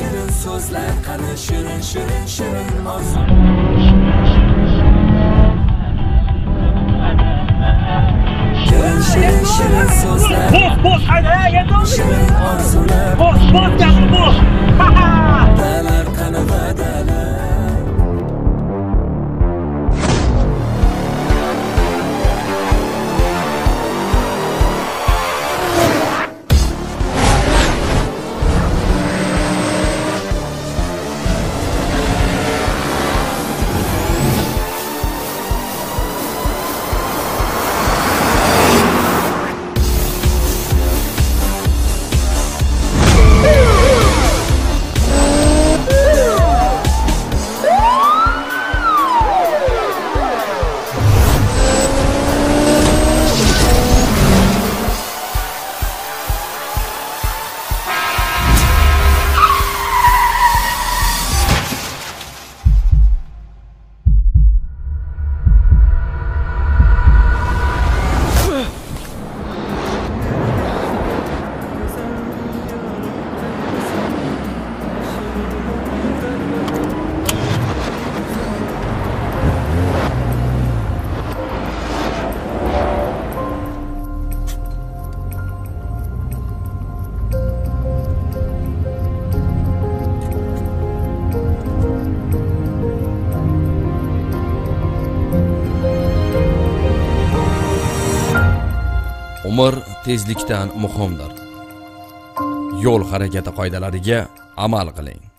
shirin so'zlar qani shirin shirin shirin orzu shirin shirin shirin so'zlar Bos bos haydi umr tezlikdan muhimdir. Yo'l harakati qoidalariga amal qiling.